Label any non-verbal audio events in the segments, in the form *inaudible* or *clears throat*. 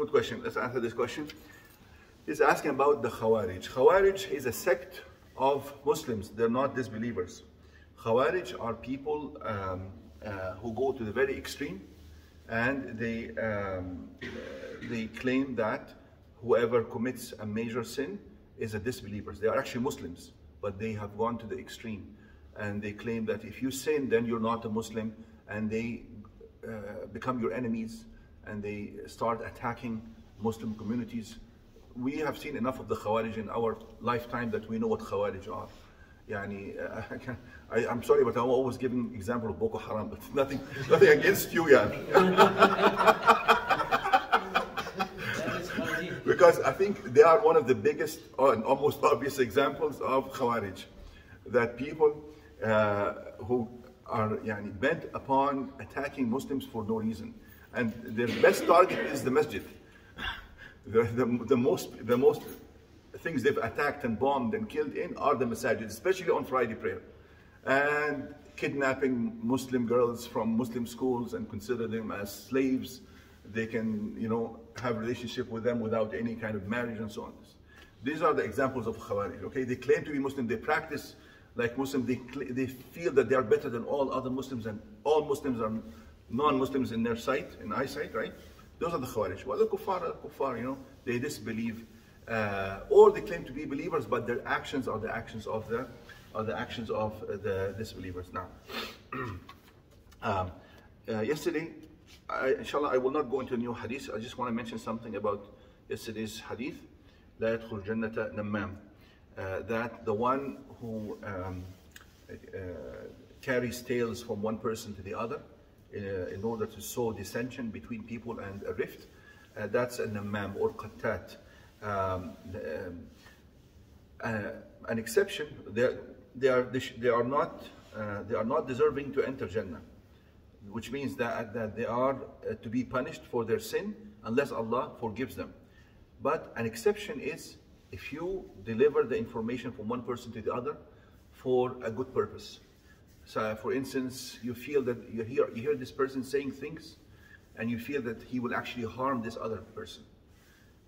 good question. Let's answer this question. He's asking about the Khawarij. Khawarij is a sect of Muslims. They're not disbelievers. Khawarij are people um, uh, who go to the very extreme, and they um, they claim that whoever commits a major sin is a disbeliever. They are actually Muslims, but they have gone to the extreme, and they claim that if you sin, then you're not a Muslim, and they uh, become your enemies, and they start attacking Muslim communities. We have seen enough of the Khawarij in our lifetime that we know what Khawarij are. Yani, uh, *laughs* I can, I, I'm sorry, but I'm always giving example of Boko Haram, but *laughs* nothing, nothing against you, yani. *laughs* because I think they are one of the biggest and almost obvious examples of Khawarij, that people uh, who are yani, bent upon attacking Muslims for no reason, and their best target is the masjid. *laughs* The, the, the most the most things they've attacked and bombed and killed in are the masajid, especially on Friday prayer, and kidnapping Muslim girls from Muslim schools and consider them as slaves. They can, you know, have relationship with them without any kind of marriage and so on. These are the examples of Khawarij. Okay, they claim to be Muslim. They practice like Muslim. They they feel that they are better than all other Muslims, and all Muslims are non-Muslims in their sight, in eyesight, right? Those are the Khawarij. Well, the kuffar, are kuffar, you know, they disbelieve, uh, or they claim to be believers, but their actions are the actions of the, are the actions of uh, the disbelievers. Now, *clears throat* um, uh, yesterday, I, inshallah, I will not go into a new hadith. I just want to mention something about yesterday's hadith. لا يدخل جنة نمام. Uh, that the one who um, uh, carries tales from one person to the other uh, in order to sow dissension between people and a rift, uh, that's an namam or qattat. Um, um, uh, an exception, they, they, are, they are not uh, they are not deserving to enter Jannah, which means that, that they are uh, to be punished for their sin unless Allah forgives them. But an exception is if you deliver the information from one person to the other for a good purpose. So, for instance, you feel that you hear, you hear this person saying things and you feel that he will actually harm this other person.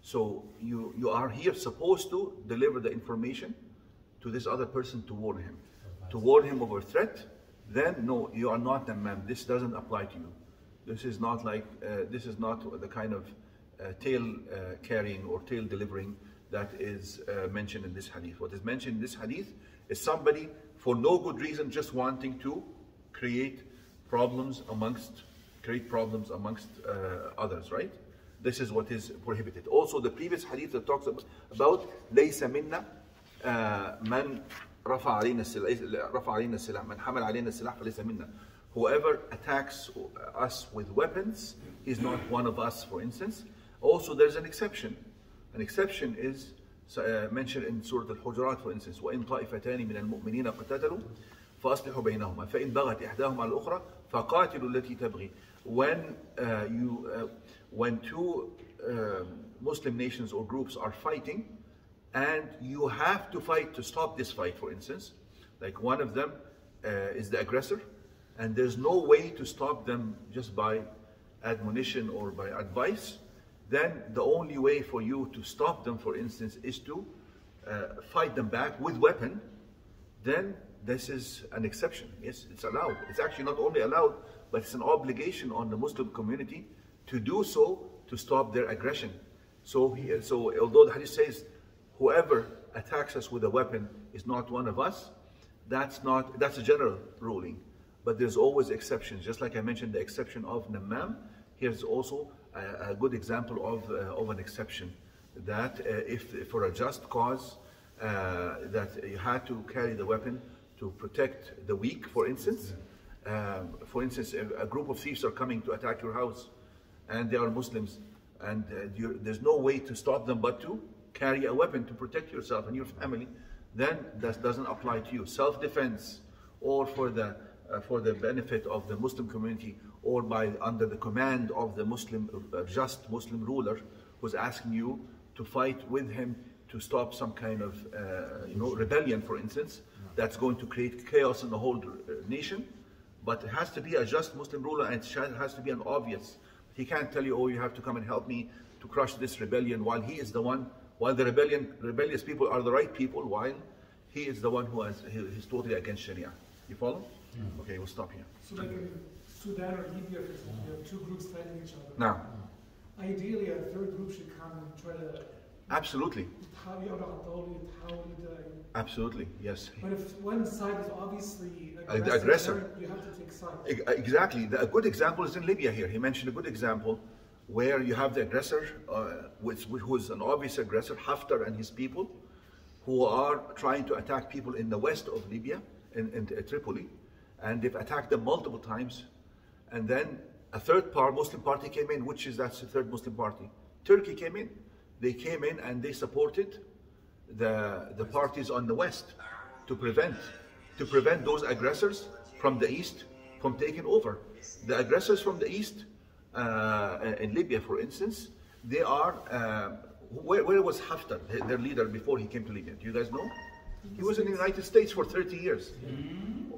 So you, you are here supposed to deliver the information to this other person to warn him. To warn him of a threat, then no, you are not a man. This doesn't apply to you. This is not like, uh, this is not the kind of uh, tale uh, carrying or tail delivering that is uh, mentioned in this hadith. What is mentioned in this hadith is somebody for no good reason just wanting to create problems amongst create problems amongst uh, others, right? This is what is prohibited. Also, the previous hadith that talks about ليس منا من رفع علينا السلاح رفع علينا السلاح من حمل علينا السلاح فليس منا. Whoever attacks us with weapons is not one of us, for instance. Also, there's an exception. An exception is uh, mentioned in Surah Al-Hujurat, for instance, وَإِن طَائِفَتَانِ مِنَ الْمُؤْمِنِينَ قَتَتَلُوا فَأَصْلِحُوا بَيْنَهُمَا فَإِن بَغَتْ إِحْدَاهُمَا عَلى الْأُخْرَى فَقَاتِلُوا الَّتِي تَبْغِي When uh, you, uh, when two uh, Muslim nations or groups are fighting, and you have to fight to stop this fight, for instance, like one of them uh, is the aggressor, and there's no way to stop them just by admonition or by advice, then the only way for you to stop them, for instance, is to uh, fight them back with weapon, then this is an exception. Yes, it's allowed. It's actually not only allowed, but it's an obligation on the Muslim community to do so to stop their aggression. So, he, so although the hadith says, whoever attacks us with a weapon is not one of us, that's not that's a general ruling. But there's always exceptions. Just like I mentioned, the exception of namam. Here's also a, good example of uh, of an exception that uh, if, for a just cause uh, that you had to carry the weapon to protect the weak, for instance. Um, for instance, a group of thieves are coming to attack your house, and they are Muslims, and uh, there's no way to stop them but to carry a weapon to protect yourself and your family. Then that doesn't apply to you. Self-defense, or for the for the benefit of the Muslim community, or by under the command of the Muslim uh, just Muslim ruler, who's asking you to fight with him to stop some kind of uh, you know rebellion, for instance, that's going to create chaos in the whole uh, nation. But it has to be a just Muslim ruler, and it has to be an obvious He can't tell you, oh, you have to come and help me to crush this rebellion while he is the one, while the rebellion, rebellious people are the right people, while he is the one who has, he, he's totally against Sharia. You follow? Mm. Okay, we'll stop here. So like in Sudan or Libya, for example, you have two groups fighting each other. No. Ideally, a third group should come and try to. Absolutely. Uh, Absolutely, yes. But if one side is obviously aggressive, the aggressor, you have to take sides. Uh, exactly. A good example is in Libya here. He mentioned a good example where you have the aggressor, uh, which, who is an obvious aggressor, Haftar and his people, who are trying to attack people in the west of Libya, in, in uh, Tripoli and they've attacked them multiple times. And then a third part, Muslim party came in, which is that's the third Muslim party. Turkey came in. They came in and they supported the, the parties on the west to prevent to prevent those aggressors from the east from taking over. The aggressors from the east, uh, in Libya, for instance, they are. Uh, where, where was Haftar, their leader, before he came to Libya? Do you guys know? He was in the United States for 30 years.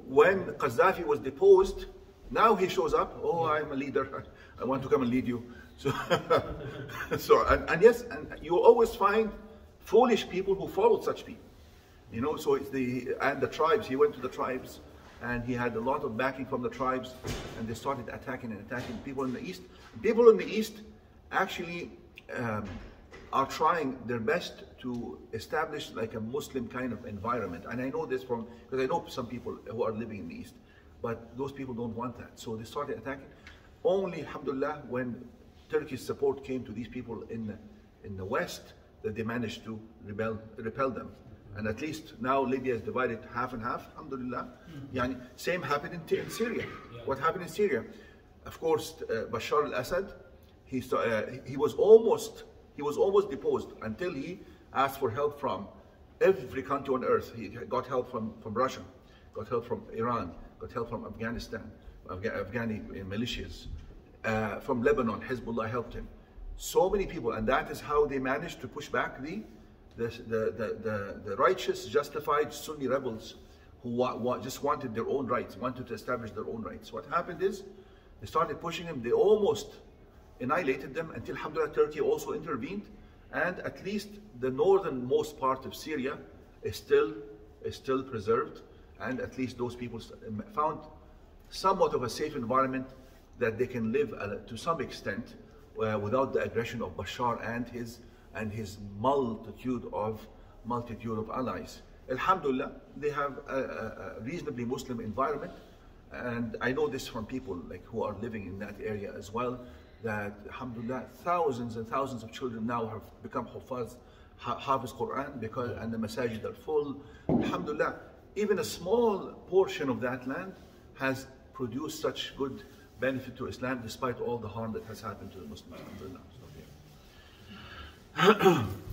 When Gaddafi was deposed, now he shows up. Oh, I'm a leader. *laughs* I want to come and lead you. *laughs* So, *laughs* so and, and yes, and you always find foolish people who followed such people. You know, so it's the and the tribes. He went to the tribes, and he had a lot of backing from the tribes, and they started attacking and attacking people in the east. People in the east actually um, are trying their best to establish like a Muslim kind of environment. And I know this from because I know some people who are living in the east, but those people don't want that. So they started attacking. Only, alhamdulillah, when Turkey's support came to these people in the, in the west, that they managed to rebel, repel them. And at least now Libya is divided half and half, alhamdulillah. Yani, same happened in, in Syria. What happened in Syria? Of course, uh, Bashar al-Assad, he, uh, he was almost he was almost deposed until he asked for help from every country on earth. He got help from, from Russia, got help from Iran, got help from Afghanistan, Afga- Afghani militias, uh, from Lebanon, Hezbollah helped him. So many people, and that is how they managed to push back the the, the, the, the, the righteous, justified Sunni rebels who wa- wa- just wanted their own rights, wanted to establish their own rights. What happened is they started pushing him. they almost annihilated them until Alhamdulillah Turkey also intervened and at least the northernmost part of Syria is still is still preserved and at least those people found somewhat of a safe environment that they can live uh, to some extent uh, without the aggression of Bashar and his and his multitude of multitude of allies. Alhamdulillah, they have a, a, a reasonably Muslim environment, and I know this from people like who are living in that area as well. That Alhamdulillah, thousands and thousands of children now have become Hufaz, ha- Hafiz Quran because and the masajid are full. Alhamdulillah, even a small portion of that land has produced such good benefit to Islam despite all the harm that has happened to the Muslims. Alhamdulillah. *clears throat*